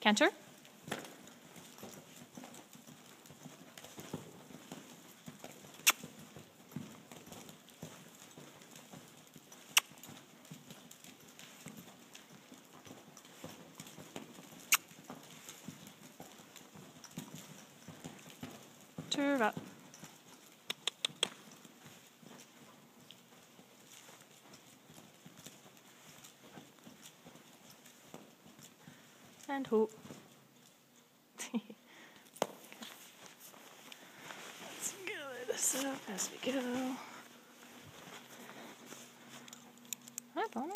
Canter. Turn And hope. Let's gather this up as we go. Hi, Bonnie.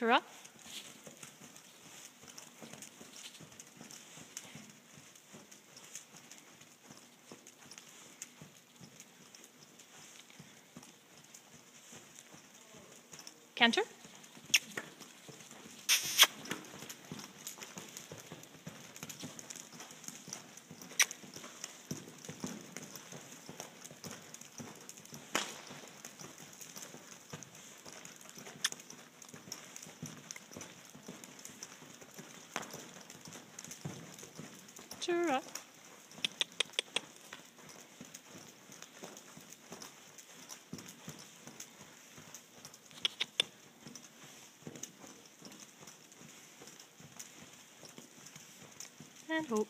Tura. Canter. And hope.